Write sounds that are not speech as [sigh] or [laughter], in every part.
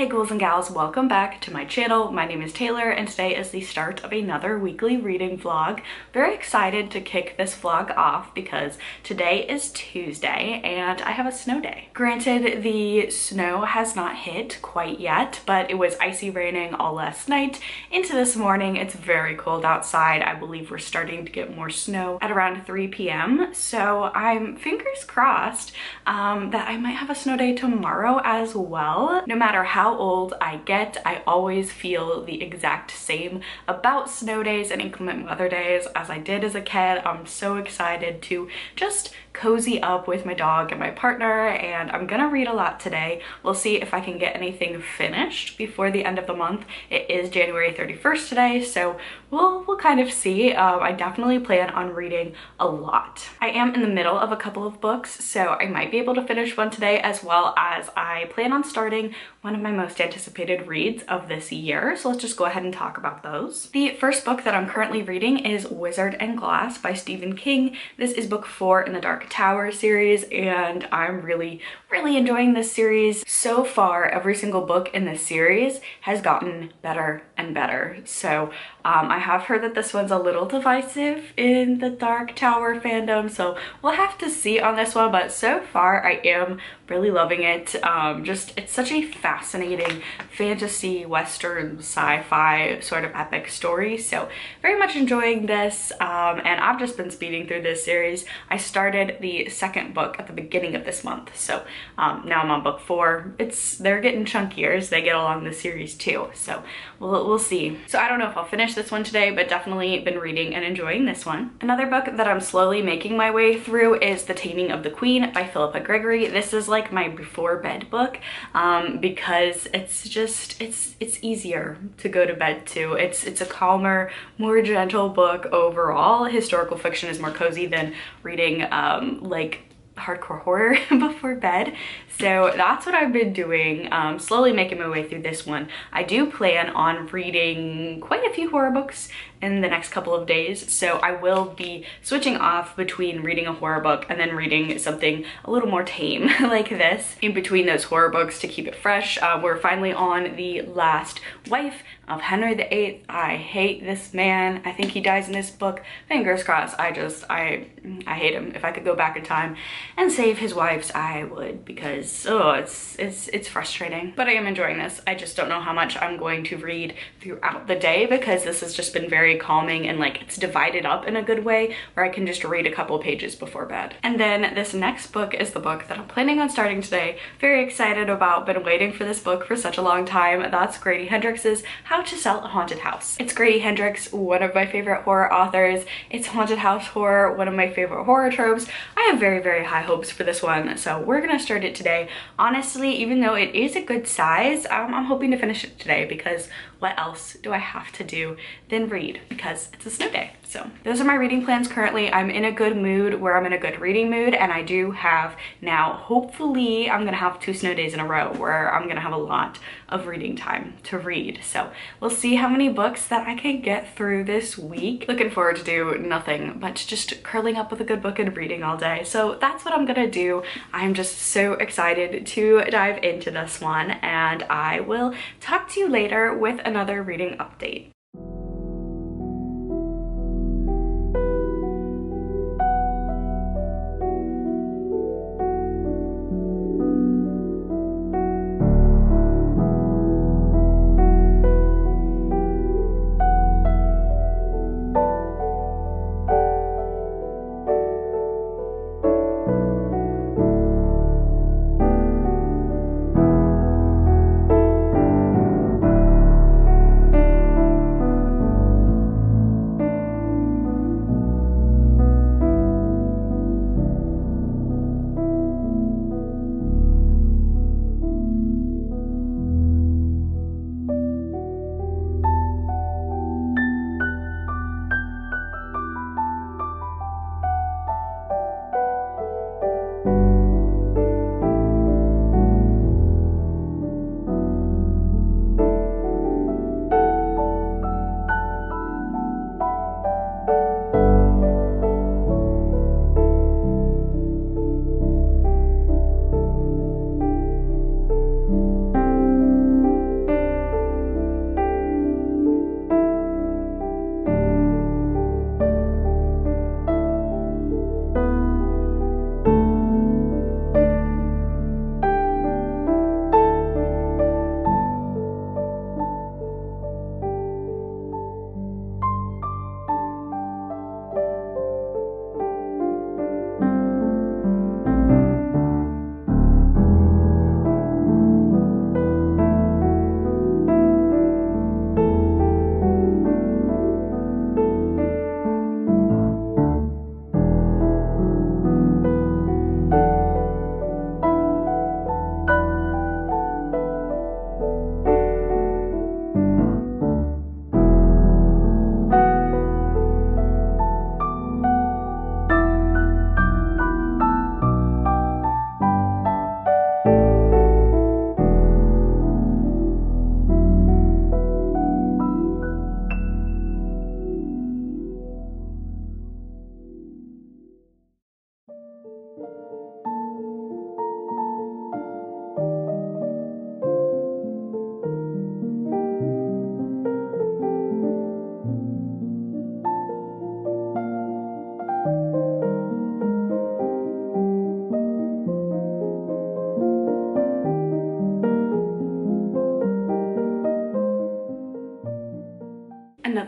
Hey ghouls and gals, welcome back to my channel. My name is Taylor and today is the start of another weekly reading vlog. Very excited to kick this vlog off because today is Tuesday and I have a snow day. Granted, the snow has not hit quite yet, but it was icy raining all last night into this morning. It's very cold outside. I believe we're starting to get more snow at around 3 p.m. So I'm fingers crossed um, that I might have a snow day tomorrow as well. No matter how how old I get, I always feel the exact same about snow days and inclement weather days as I did as a kid. I'm so excited to just cozy up with my dog and my partner and I'm gonna read a lot today. We'll see if I can get anything finished before the end of the month. It is January 31st today, so we'll, we'll kind of see. Um, I definitely plan on reading a lot. I am in the middle of a couple of books, so I might be able to finish one today as well as I plan on starting one of my most anticipated reads of this year. So let's just go ahead and talk about those. The first book that I'm currently reading is Wizard and Glass by Stephen King. This is book four in the Dark Tower series and I'm really, really enjoying this series. So far, every single book in this series has gotten better and better. So um, I have heard that this one's a little divisive in the Dark Tower fandom, so we'll have to see on this one, but so far I am really loving it. Um, just, it's such a fascinating fantasy, western, sci-fi sort of epic story, so very much enjoying this, um, and I've just been speeding through this series. I started the second book at the beginning of this month, so um, now I'm on book four. It's, they're getting chunkier as they get along the series too, so we'll, we'll see. So I don't know if I'll finish this one today, but definitely been reading and enjoying this one. Another book that I'm slowly making my way through is The Taming of the Queen by Philippa Gregory. This is like my before bed book um, because it's just, it's it's easier to go to bed to. It's, it's a calmer, more gentle book overall. Historical fiction is more cozy than reading um, like hardcore horror [laughs] before bed. So that's what I've been doing, um, slowly making my way through this one. I do plan on reading quite a few horror books in the next couple of days. So I will be switching off between reading a horror book and then reading something a little more tame [laughs] like this in between those horror books to keep it fresh. Uh, we're finally on the last wife of Henry VIII. I hate this man. I think he dies in this book. Fingers crossed. I just, I, I hate him. If I could go back in time and save his wives, I would because, oh, it's, it's, it's frustrating. But I am enjoying this. I just don't know how much I'm going to read throughout the day because this has just been very calming and like it's divided up in a good way where I can just read a couple pages before bed. And then this next book is the book that I'm planning on starting today. Very excited about, been waiting for this book for such a long time. That's Grady Hendrix's How how to Sell a Haunted House. It's Grady Hendrix, one of my favorite horror authors. It's haunted house horror, one of my favorite horror tropes. I have very, very high hopes for this one, so we're gonna start it today. Honestly, even though it is a good size, um, I'm hoping to finish it today because what else do I have to do than read because it's a snow day. So those are my reading plans currently. I'm in a good mood where I'm in a good reading mood and I do have now, hopefully I'm gonna have two snow days in a row where I'm gonna have a lot of reading time to read. So we'll see how many books that I can get through this week. Looking forward to do nothing but just curling up with a good book and reading all day. So that's what I'm gonna do. I'm just so excited to dive into this one and I will talk to you later with another reading update.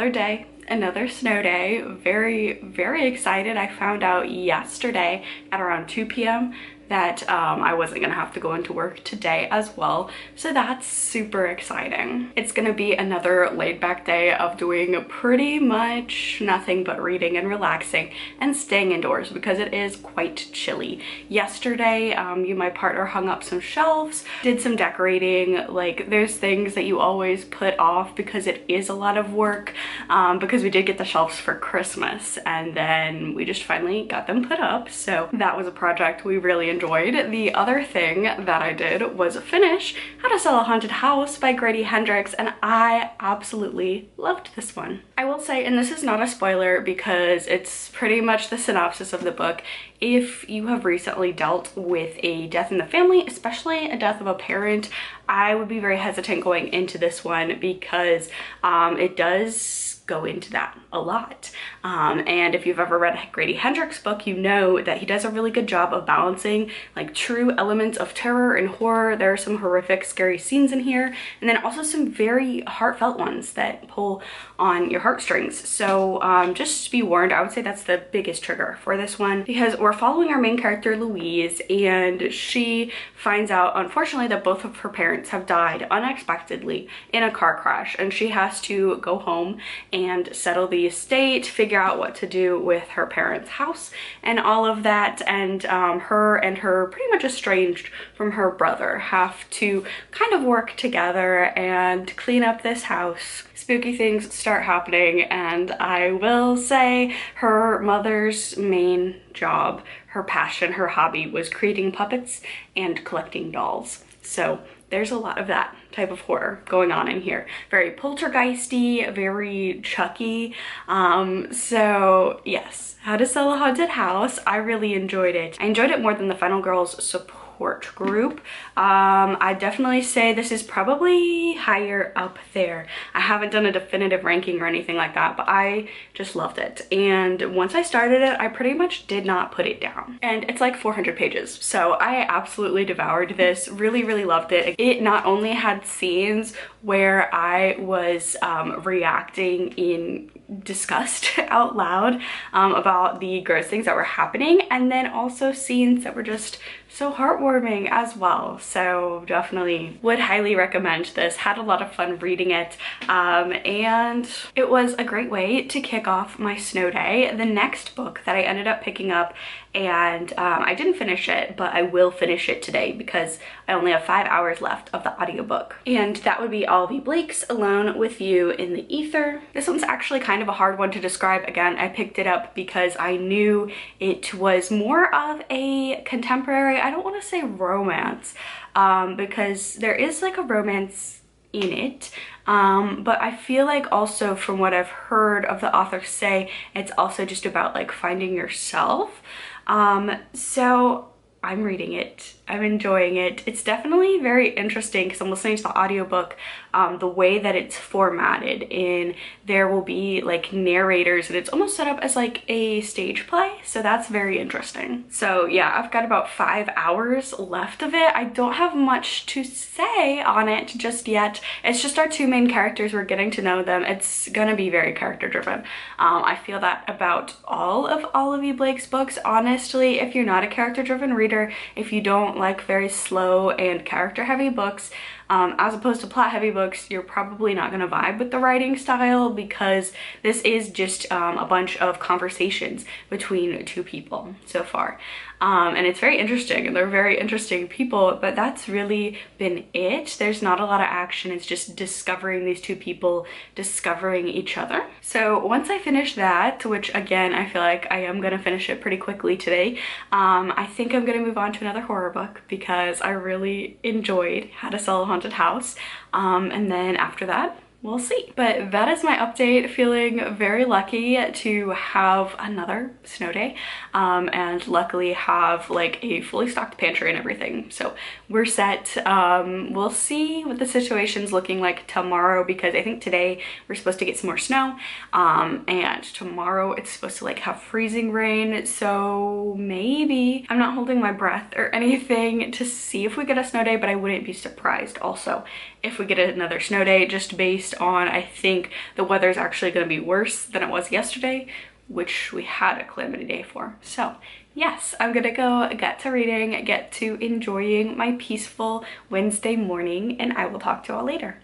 Another day another snow day. Very very excited. I found out yesterday at around 2 p.m that um, I wasn't gonna have to go into work today as well. So that's super exciting. It's gonna be another laid back day of doing pretty much nothing but reading and relaxing and staying indoors because it is quite chilly. Yesterday, um, you, my partner, hung up some shelves, did some decorating. Like there's things that you always put off because it is a lot of work um, because we did get the shelves for Christmas and then we just finally got them put up. So that was a project we really enjoyed enjoyed. The other thing that I did was finish How to Sell a Haunted House by Grady Hendrix and I absolutely loved this one. I will say, and this is not a spoiler because it's pretty much the synopsis of the book, if you have recently dealt with a death in the family, especially a death of a parent, I would be very hesitant going into this one because um, it does go into that a lot. Um, and if you've ever read Grady Hendrix book, you know that he does a really good job of balancing like true elements of terror and horror. There are some horrific, scary scenes in here, and then also some very heartfelt ones that pull on your heartstrings. So um, just be warned, I would say that's the biggest trigger for this one because we're following our main character Louise and she finds out unfortunately that both of her parents have died unexpectedly in a car crash and she has to go home and settle the estate, figure out what to do with her parents' house and all of that. And um, her and her pretty much estranged from her brother have to kind of work together and clean up this house. Spooky things start happening and I will say her mother's main job, her passion, her hobby was creating puppets and collecting dolls. So there's a lot of that type of horror going on in here. Very poltergeisty, very Chucky. Um, so yes, How to Sell a Haunted House. I really enjoyed it. I enjoyed it more than the Final Girls support support group. Um, I definitely say this is probably higher up there. I haven't done a definitive ranking or anything like that, but I just loved it. And once I started it, I pretty much did not put it down. And it's like 400 pages. So I absolutely devoured this, really, really loved it. It not only had scenes where I was um, reacting in disgust [laughs] out loud um, about the gross things that were happening and then also scenes that were just so heartwarming as well. So definitely would highly recommend this. Had a lot of fun reading it um, and it was a great way to kick off my snow day. The next book that I ended up picking up and um, I didn't finish it, but I will finish it today because I only have five hours left of the audiobook. And that would be Olivia Blake's Alone With You in the Ether. This one's actually kind of a hard one to describe. Again, I picked it up because I knew it was more of a contemporary, I don't want to say romance, um, because there is like a romance in it um, but I feel like also from what I've heard of the author say it's also just about like finding yourself um, so I'm reading it. I'm enjoying it. It's definitely very interesting because I'm listening to the audiobook, um, the way that it's formatted in there will be like narrators and it's almost set up as like a stage play. So that's very interesting. So yeah, I've got about five hours left of it. I don't have much to say on it just yet. It's just our two main characters. We're getting to know them. It's gonna be very character driven. Um, I feel that about all of Olivia Blake's books. Honestly, if you're not a character driven reader, if you don't like very slow and character heavy books, um, as opposed to plot heavy books, you're probably not gonna vibe with the writing style because this is just um, a bunch of conversations between two people so far. Um, and it's very interesting and they're very interesting people, but that's really been it. There's not a lot of action. It's just discovering these two people, discovering each other. So once I finish that, which again, I feel like I am gonna finish it pretty quickly today, um, I think I'm gonna move on to another horror book because I really enjoyed How to Sell a Haunted House. Um, and then after that, we'll see. But that is my update. Feeling very lucky to have another snow day um, and luckily have like a fully stocked pantry and everything. So we're set. Um, we'll see what the situation's looking like tomorrow because I think today we're supposed to get some more snow um, and tomorrow it's supposed to like have freezing rain. So maybe I'm not holding my breath or [laughs] anything to see if we get a snow day, but I wouldn't be surprised also if we get another snow day just based based on I think the weather is actually going to be worse than it was yesterday, which we had a calamity day for. So yes, I'm gonna go get to reading, get to enjoying my peaceful Wednesday morning, and I will talk to you all later.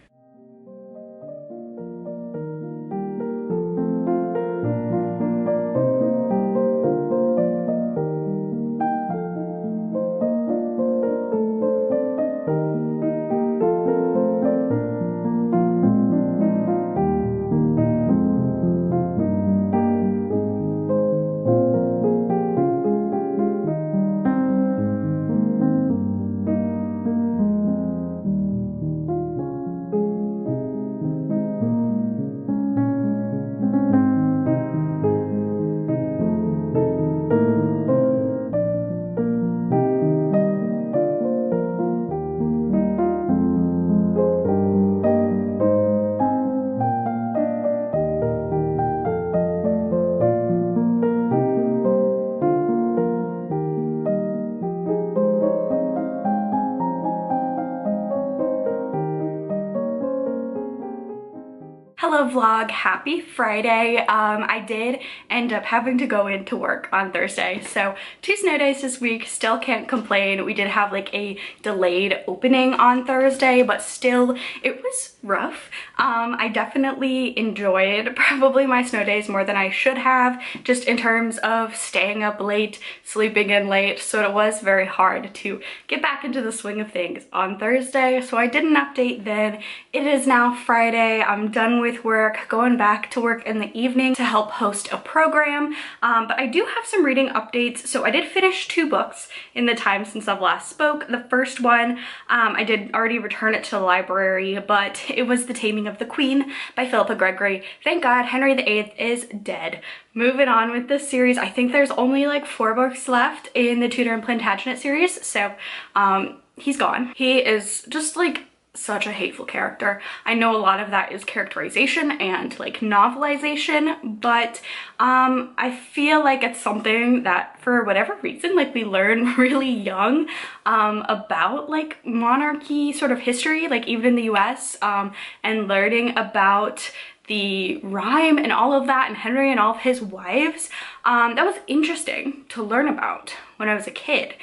Vlog, happy Friday. Um, I did end up having to go into work on Thursday. So two snow days this week, still can't complain. We did have like a delayed opening on Thursday, but still it was rough. Um, I definitely enjoyed [laughs] probably my snow days more than I should have, just in terms of staying up late, sleeping in late. So it was very hard to get back into the swing of things on Thursday. So I did an update then. It is now Friday. I'm done with work, going back to work in the evening to help host a program. Um, but I do have some reading updates. So I did finish two books in the time since I've last spoke. The first one, um, I did already return it to the library, but it was The Taming of the Queen by Philippa Gregory. Thank God Henry VIII is dead. Moving on with this series, I think there's only like four books left in the Tudor and Plantagenet series, so um, he's gone. He is just like such a hateful character. I know a lot of that is characterization and like novelization, but um, I feel like it's something that for whatever reason, like we learn [laughs] really young um, about like monarchy sort of history, like even in the US, um, and learning about the rhyme and all of that and Henry and all of his wives. Um, that was interesting to learn about when I was a kid.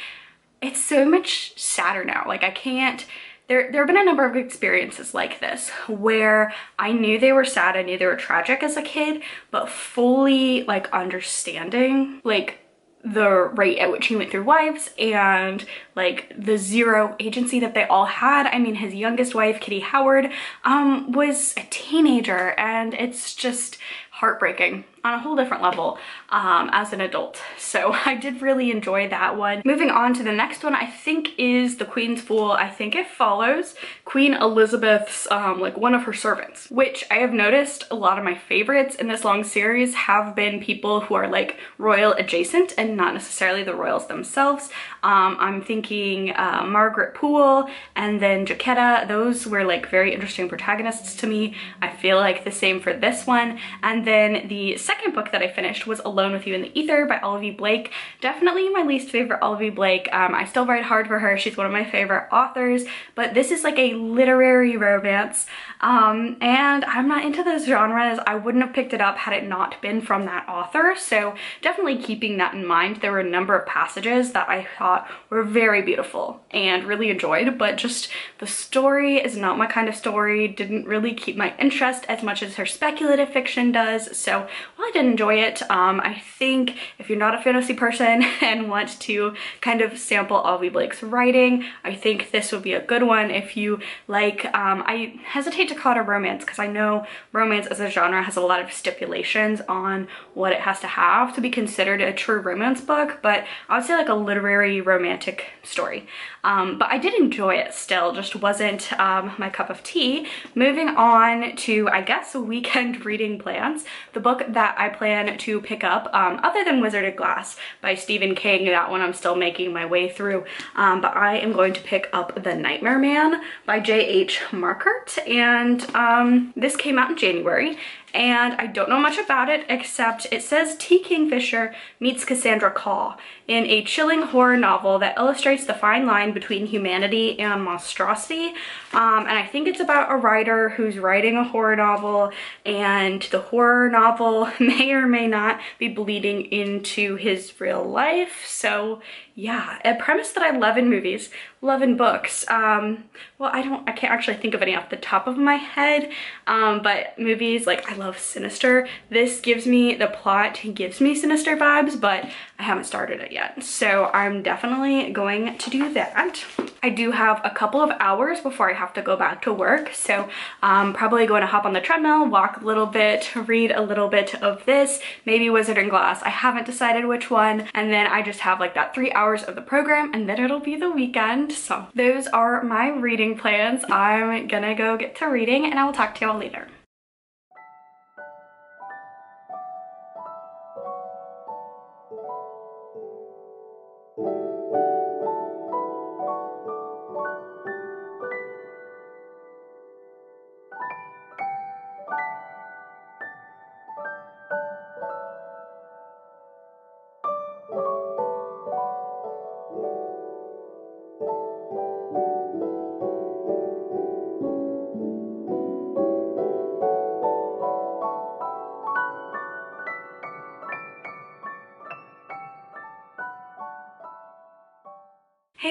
It's so much sadder now. Like I can't there, there have been a number of experiences like this where I knew they were sad, I knew they were tragic as a kid, but fully like understanding like the rate at which he went through wives and like the zero agency that they all had. I mean, his youngest wife, Kitty Howard, um, was a teenager and it's just heartbreaking on a whole different level um, as an adult. So [laughs] I did really enjoy that one. Moving on to the next one, I think is The Queen's Fool. I think it follows Queen Elizabeth's, um, like one of her servants, which I have noticed a lot of my favorites in this long series have been people who are like royal adjacent and not necessarily the royals themselves. Um, I'm thinking uh, Margaret Pole and then Jacquetta. Those were like very interesting protagonists to me. I feel like the same for this one. And then the second second book that I finished was Alone With You in the Ether by Olivia Blake. Definitely my least favorite Olivia Blake. Um, I still write hard for her. She's one of my favorite authors, but this is like a literary romance. Um, and I'm not into those genres. I wouldn't have picked it up had it not been from that author. So definitely keeping that in mind. There were a number of passages that I thought were very beautiful and really enjoyed, but just the story is not my kind of story. Didn't really keep my interest as much as her speculative fiction does. So I did enjoy it. Um, I think if you're not a fantasy person [laughs] and want to kind of sample Olivia Blake's writing, I think this would be a good one. If you like, um, I hesitate to call it a romance because I know romance as a genre has a lot of stipulations on what it has to have to be considered a true romance book, but I would say like a literary romantic story. Um, but I did enjoy it still, just wasn't um, my cup of tea. Moving on to, I guess, weekend [laughs] reading plans. The book that I plan to pick up, um, other than Wizard of Glass by Stephen King. That one I'm still making my way through. Um, but I am going to pick up The Nightmare Man by J.H. Markert. And um, this came out in January and I don't know much about it except it says T. Kingfisher meets Cassandra Khaw in a chilling horror novel that illustrates the fine line between humanity and monstrosity. Um, and I think it's about a writer who's writing a horror novel and the horror novel [laughs] may or may not be bleeding into his real life. So yeah, a premise that I love in movies, love in books. Um, well, I don't, I can't actually think of any off the top of my head, um, but movies, like I love Sinister. This gives me, the plot gives me Sinister vibes, but I haven't started it yet. So I'm definitely going to do that. I do have a couple of hours before I have to go back to work. So I'm probably going to hop on the treadmill, walk a little bit, read a little bit of this, maybe Wizard and Glass. I haven't decided which one. And then I just have like that three hours of the program and then it'll be the weekend. So those are my reading plans. I'm gonna go get to reading and I will talk to y'all later.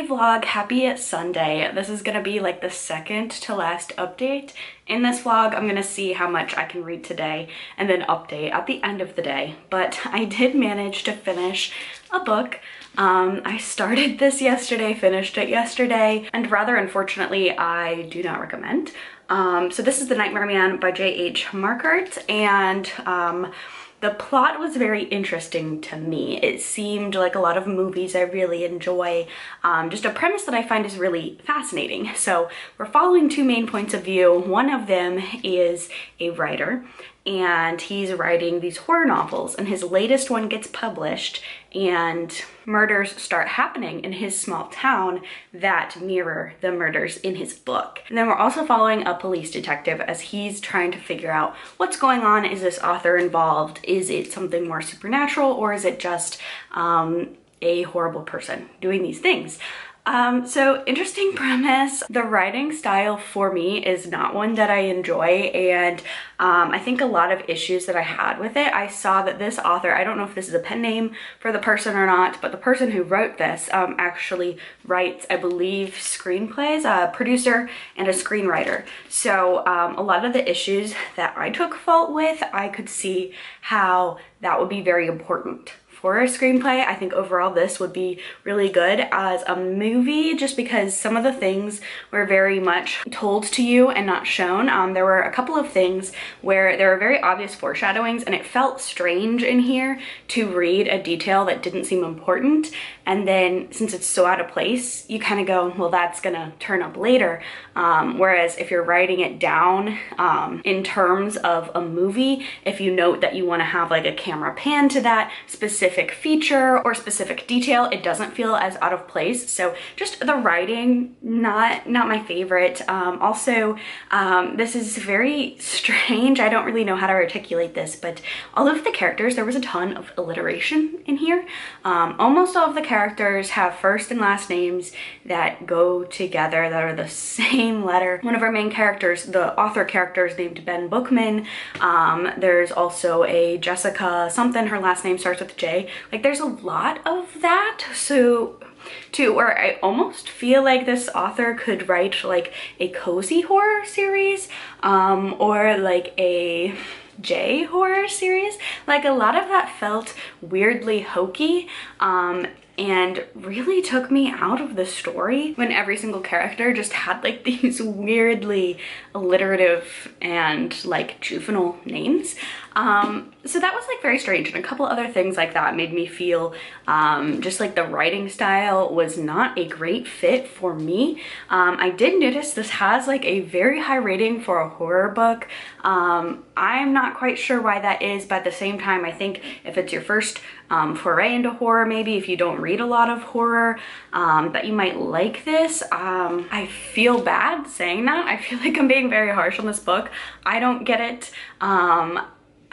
Vlog, happy Sunday. This is gonna be like the second to last update. In this vlog, I'm gonna see how much I can read today and then update at the end of the day. But [laughs] I did manage to finish a book. Um, I started [laughs] this yesterday, finished it yesterday, and rather unfortunately, I do not recommend. Um, so this is The Nightmare Man by J.H. Markert, and um, the plot was very interesting to me. It seemed like a lot of movies I really enjoy, um, just a premise that I find is really fascinating. So we're following two main points of view. One of them is a writer and he's writing these horror novels and his latest one gets published and murders start happening in his small town that mirror the murders in his book. And then we're also following a police detective as he's trying to figure out what's going on. Is this author involved? Is it something more supernatural or is it just um, a horrible person doing these things? Um, so interesting [laughs] premise. The writing style for me is not one that I enjoy and um, I think a lot of issues that I had with it, I saw that this author, I don't know if this is a pen name for the person or not, but the person who wrote this um, actually writes, I believe, screenplays, a producer and a screenwriter. So um, a lot of the issues that I took fault with, I could see how that would be very important a screenplay. I think overall this would be really good as a movie just because some of the things were very much told to you and not shown. Um, there were a couple of things where there were very obvious foreshadowings and it felt strange in here to read a detail that didn't seem important and then since it's so out of place you kind of go well that's gonna turn up later um, whereas if you're writing it down um, in terms of a movie if you note that you want to have like a camera pan to that specific specific feature or specific detail, it doesn't feel as out of place. So just the writing, not, not my favorite. Um, also, um, this is very [laughs] strange. I don't really know how to articulate this, but all of the characters, there was a ton of alliteration in here. Um, almost all of the characters have first and last names that go together that are the [laughs] same letter. One of our main characters, the author character is named Ben Bookman. Um, there's also a Jessica something, her last name starts with J. Like there's a lot of that. So to where I almost feel like this author could write like a cozy horror series um, or like a J horror series. Like a lot of that felt weirdly hokey um, and really took me out of the story when every single character just had like [laughs] these weirdly alliterative and like juvenile names. Um, so that was like very strange and a couple other things like that made me feel um, just like the writing style was not a great fit for me. Um, I did notice this has like a very high rating for a horror book. Um, I'm not quite sure why that is, but at the same time, I think if it's your first um, foray into horror, maybe if you don't read a lot of horror, um, that you might like this. Um, I feel bad saying that. I feel like I'm being very harsh on this book. I don't get it. Um,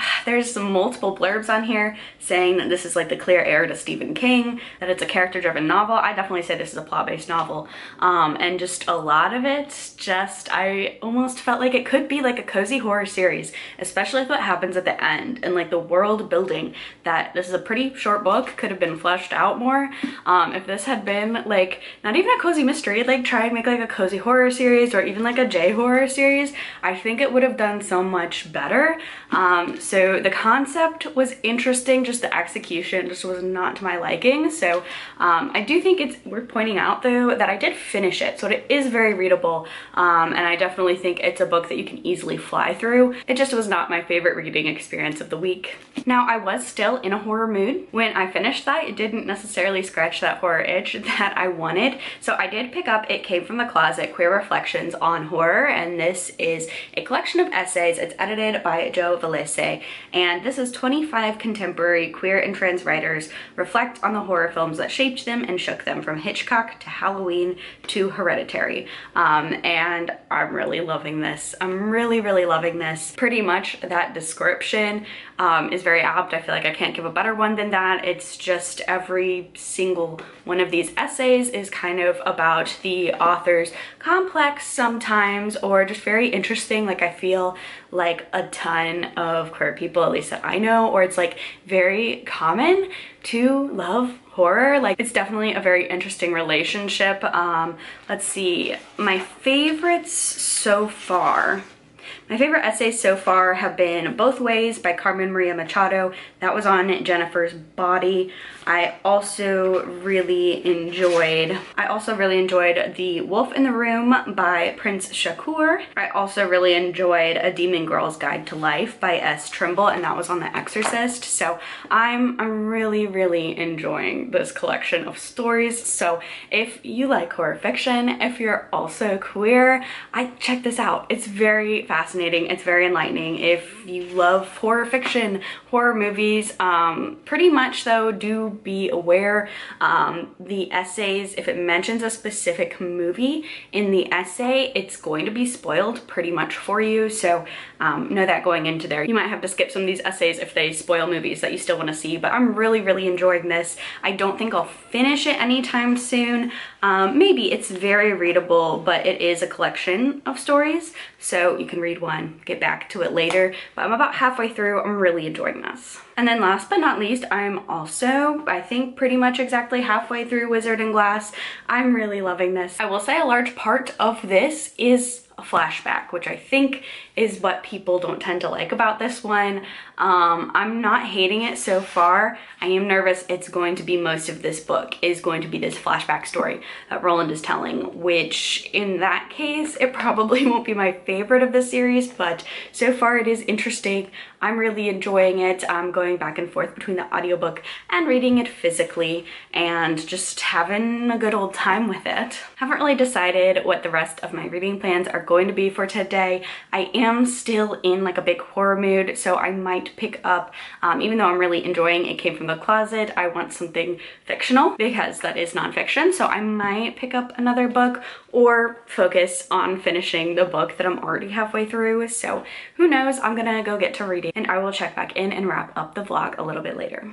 [sighs] there's some multiple blurbs on here saying that this is like the clear heir to Stephen King, that it's a character-driven novel. I definitely say this is a plot-based novel. Um, and just a lot of it, just, I almost felt like it could be like a cozy horror series, especially with what happens at the end and like the world building that this is a pretty short book, could have been fleshed out more. Um, if this had been like, not even a cozy mystery, like try and make like a cozy horror series or even like a J horror series, I think it would have done so much better. Um, the concept was interesting, just the execution just was not to my liking. So um, I do think it's worth pointing out though that I did finish it. So it is very readable um, and I definitely think it's a book that you can easily fly through. It just was not my favorite reading experience of the week. Now I was still in a horror mood. When I finished that, it didn't necessarily scratch that horror itch [laughs] that I wanted. So I did pick up It Came From The Closet, Queer Reflections on Horror and this is a collection of essays. It's edited by Joe And this is 25 contemporary queer and trans writers reflect on the horror films that shaped them and shook them from Hitchcock to Halloween to Hereditary. Um, and I'm really loving this. I'm really, really loving this. Pretty much that description um, is very apt. I feel like I can't give a better one than that. It's just every single one of these essays is kind of about the author's complex sometimes or just very interesting. Like I feel like a ton of queer people, at least that I know, or it's like very common to love horror. Like it's definitely a very interesting relationship. Um, let's see, my favorites so far my favorite essays so far have been Both Ways by Carmen Maria Machado. That was on Jennifer's Body. I also really enjoyed, I also really enjoyed The Wolf in the Room by Prince Shakur. I also really enjoyed A Demon Girl's Guide to Life by S. Trimble and that was on The Exorcist. So I'm, I'm really, really enjoying this collection of stories. So if you like horror fiction, if you're also queer, I check this out. It's very fascinating. It's very enlightening. If you love horror fiction, horror movies, um, pretty much though do be aware. Um, the essays, if it mentions a specific movie in the essay, it's going to be spoiled pretty much for you. So um, know that going into there. You might have to skip some of these essays if they spoil movies that you still want to see, but I'm really, really enjoying this. I don't think I'll finish it anytime soon. Um, maybe it's very readable, but it is a collection of stories. So you can read one, get back to it later. But I'm about halfway through. I'm really enjoying this. And then last but not least, I'm also, I think pretty much exactly halfway through Wizard and Glass. I'm really loving this. I will say a large part of this is a flashback, which I think is what people don't tend to like about this one. Um, I'm not hating it so far. I am nervous it's going to be most of this book is going to be this flashback story that Roland is telling, which in that case, it probably [laughs] won't be my favorite of the series, but so far it is interesting. I'm really enjoying it. I'm going back and forth between the audiobook and reading it physically and just having a good old time with it. Haven't really decided what the rest of my reading plans are going to be for today. I am still in like a big horror mood, so I might pick up, um, even though I'm really enjoying It Came From The Closet, I want something fictional because that is nonfiction, so I might pick up another book or focus on finishing the book that I'm already halfway through. So who knows, I'm gonna go get to reading and I will check back in and wrap up the vlog a little bit later.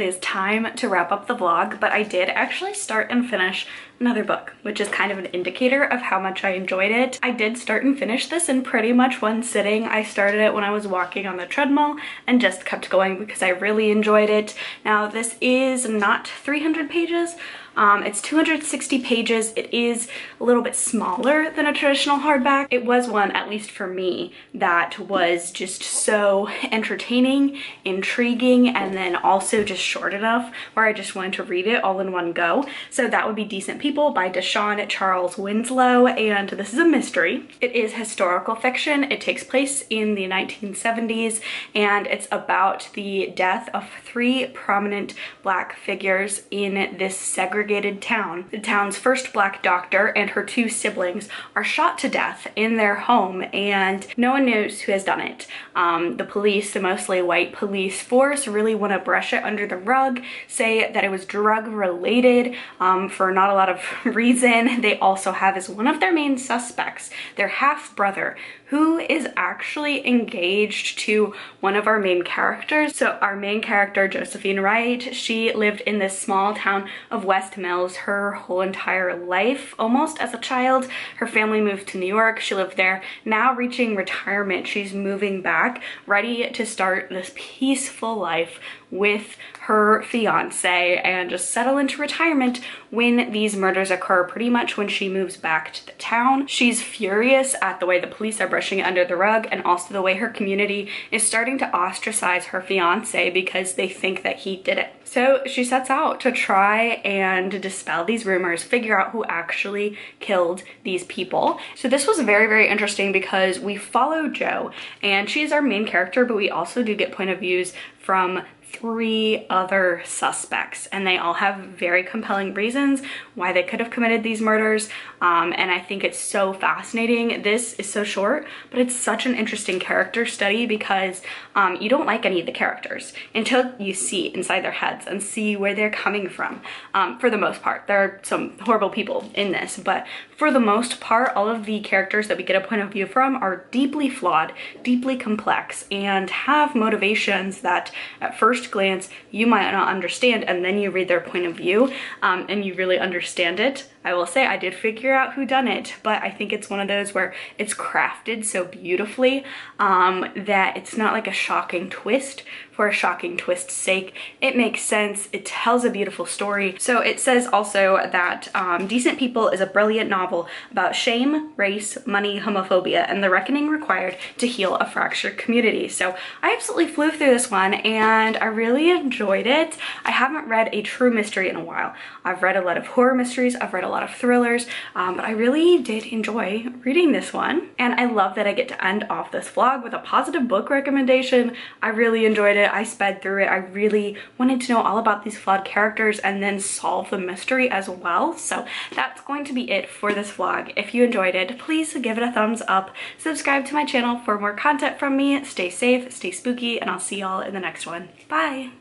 It is time to wrap up the vlog, but I did actually start and finish another book, which is kind of an indicator of how much I enjoyed it. I did start and finish this in pretty much one sitting. I started it when I was walking on the treadmill and just kept going because I really enjoyed it. Now this is not 300 pages, Um, it's 260 pages. It is a little bit smaller than a traditional hardback. It was one, at least for me, that was just so entertaining, intriguing, and then also just short enough where I just wanted to read it all in one go. So that would be Decent People by Deshawn Charles Winslow, and this is a mystery. It is historical fiction. It takes place in the 1970s, and it's about the death of three prominent black figures in this segregated town. The town's first black doctor and her two siblings are shot to death in their home, and no one knows who has done it. Um, the police, the mostly white police force, really want to brush it under the rug, say that it was drug related um, for not a lot of [laughs] reason. They also have as one of their main suspects their half brother who is actually engaged to one of our main characters. So our main character, Josephine Wright, she lived in this small town of West Mills her whole entire life, almost as a child. Her family moved to New York. She lived there. Now reaching retirement, she's moving back, ready to start this peaceful life with her fiance and just settle into retirement when these murders occur pretty much when she moves back to the town. She's furious at the way the police are brushing it under the rug and also the way her community is starting to ostracize her fiance because they think that he did it. So she sets out to try and dispel these rumors, figure out who actually killed these people. So this was very, very interesting because we follow Joe and she's our main character, but we also do get point of views from three other suspects and they all have very compelling reasons why they could have committed these murders um, and I think it's so fascinating. This is so short but it's such an interesting character study because um, you don't like any of the characters until you see inside their heads and see where they're coming from um, for the most part. There are some horrible people in this but for the most part all of the characters that we get a point of view from are deeply flawed, deeply complex and have motivations that at first glance you might not understand and then you read their point of view um, and you really understand it. I will say I did figure out who done it, but I think it's one of those where it's crafted so beautifully um, that it's not like a shocking twist for a shocking twist's sake. It makes sense. It tells a beautiful story. So it says also that um, Decent People is a brilliant novel about shame, race, money, homophobia, and the reckoning required to heal a fractured community. So I absolutely flew through this one and I really enjoyed it. I haven't read a true mystery in a while. I've read a lot of horror mysteries. I've read a lot of thrillers, um, but I really did enjoy reading this one. And I love that I get to end off this vlog with a positive book recommendation. I really enjoyed it. I sped through it. I really wanted to know all about these flawed characters and then solve the mystery as well. So that's going to be it for this vlog. If you enjoyed it, please give it a thumbs up. Subscribe to my channel for more content from me. Stay safe, stay spooky, and I'll see y'all in the next one. Bye!